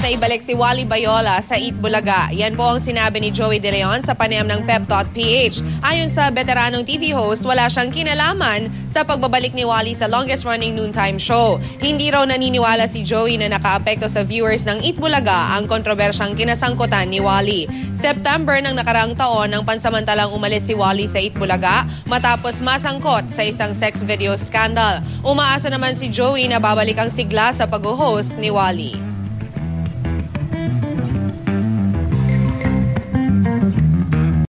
maibalik si Wally Bayola sa Eat Bulaga. Yan po ang sinabi ni Joey De Leon sa panayam ng Pep.ph. Ayon sa veteranong TV host, wala siyang kinalaman sa pagbabalik ni Wally sa longest-running noontime show. Hindi raw naniniwala si Joey na nakaapekto sa viewers ng Eat Bulaga ang kontrobersyang kinasangkutan ni Wally. September ng nakaraang taon nang pansamantalang umalis si Wally sa Eat Bulaga matapos masangkot sa isang sex video scandal. Umaasa naman si Joey na babalik ang sigla sa pag-host ni Wally.